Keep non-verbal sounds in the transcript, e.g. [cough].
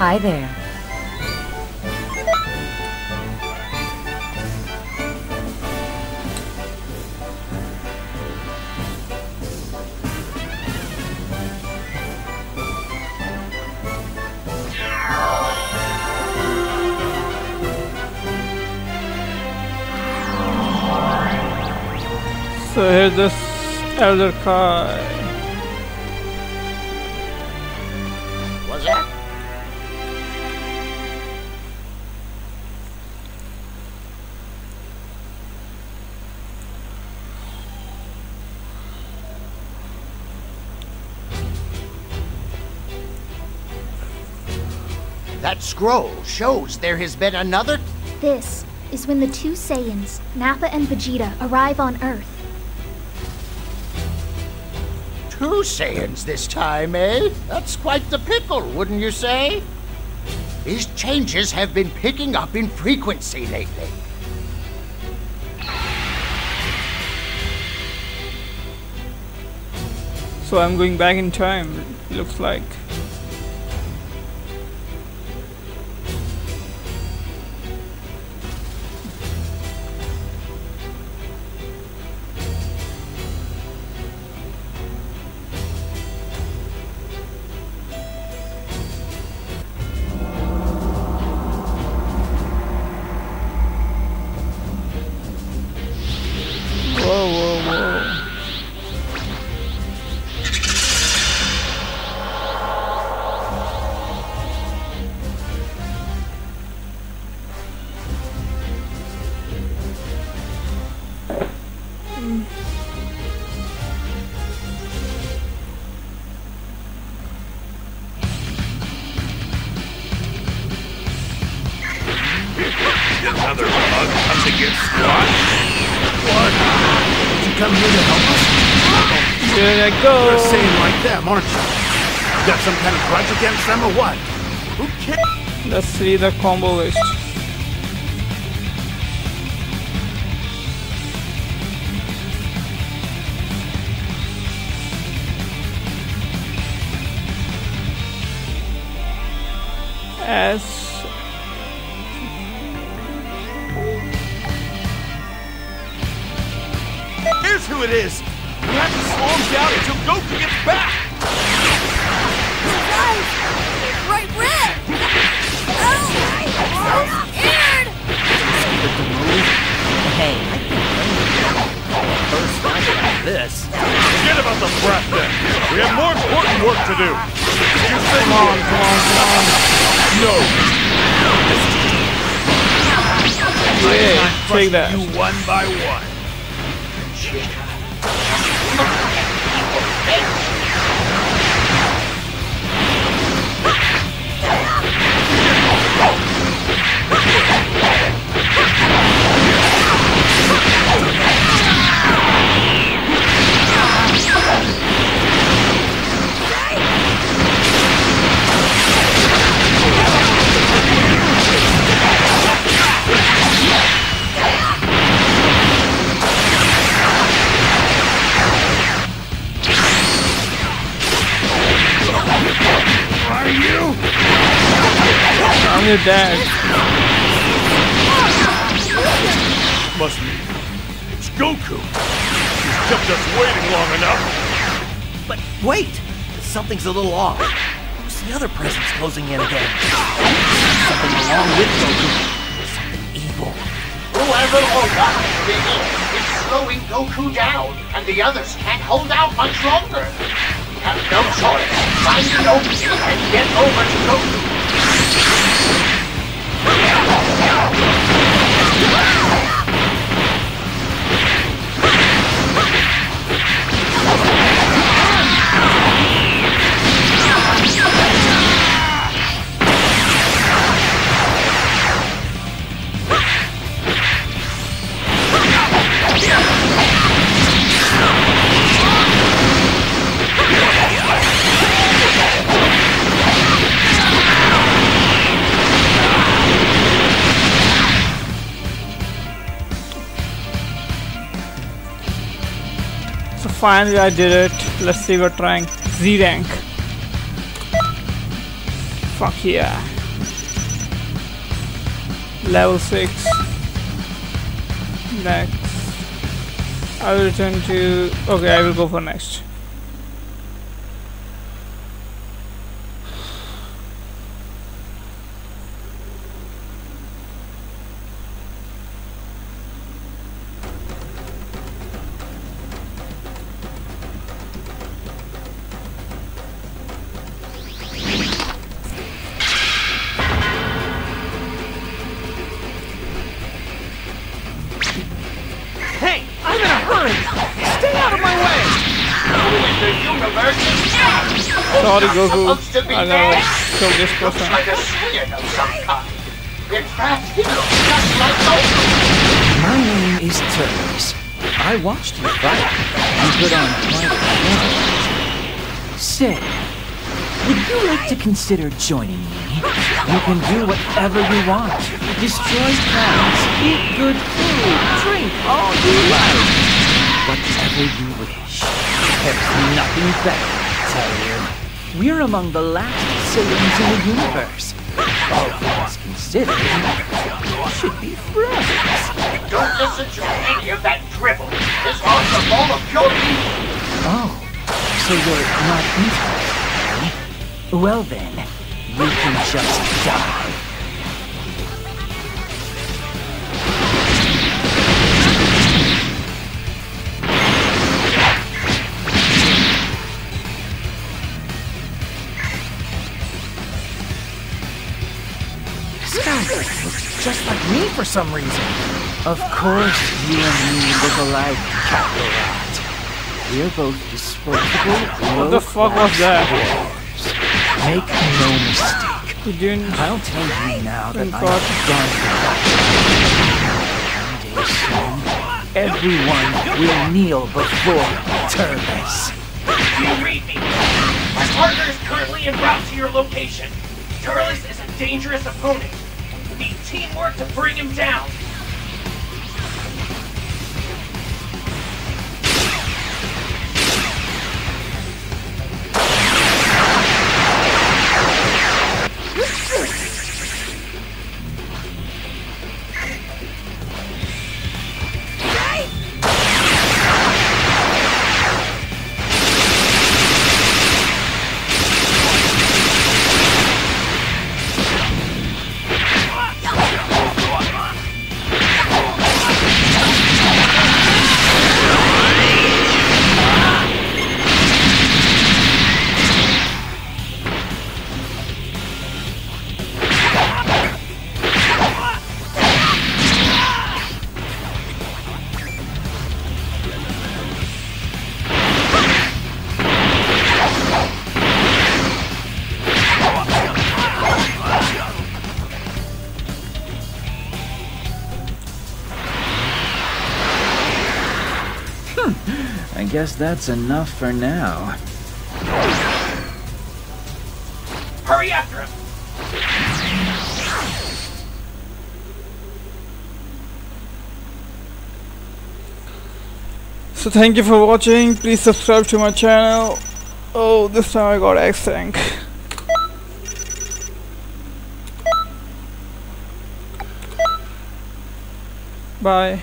Hi there. So here's this Elder Kai. Was that? That scroll shows there has been another. This is when the two Saiyans, Nappa and Vegeta, arrive on Earth. Two Saiyans this time, eh? That's quite the pickle, wouldn't you say? These changes have been picking up in frequency lately. So I'm going back in time, looks like. Another bug comes to get squashed. Did you come here to help us? There I go. You're saying like them, aren't you? You got some kind of grudge against them or what? Who cares? Let's see the combo list. S Here's who it is. We have to slow down until Goku gets back. That. You one by one. I'm your dad. Must be. It's Goku. He's kept us waiting long enough. But wait! Something's a little off. Who's the other presence closing in again? Something wrong with Goku. Something evil. Whoever or what it is, it's slowing Goku down, and the others can't hold out much longer. We have no choice. Find an opening and get over to Goku. Yeah! finally I did it. Let's see what rank. Z rank. Fuck yeah. Level 6. Next. I will return to... Okay, I will go for next. Sorry, Goku. supposed to be I know. Kill this person. like a of some kind. In fact, he looks just like Goku. My name is Turles. I watched you fight. You put on quite a show. Say, would you like to consider joining me? You can do whatever you want. Destroy towns, eat good food, drink all you like. Whatever you wish. There's nothing better, tell you. We're among the last Saiyans in the universe. All things considered, we should be friends. Don't listen to any of that dribble. His heart's a ball of pure evil. Oh, so you're not interested, eh? Well then, you can just die. For some reason. Of course, you and me look alike, Kakarot. We're both disposable, What the fuck was that? Make no mistake. You didn't... I'll tell you now that Thank I'm done with that. Soon, everyone will kneel before Turles. You read me. My partner is currently en route to your location. Turles is a dangerous opponent. Teamwork to bring him down. [laughs] I guess that's enough for now. Hurry after him. So thank you for watching. Please subscribe to my channel. Oh, this time I got X rank. Bye.